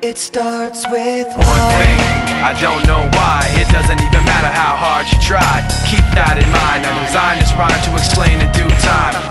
It starts with One thing, I don't know why. It doesn't even matter how hard you try. Keep that in mind, I designed this rhyme to explain in due time.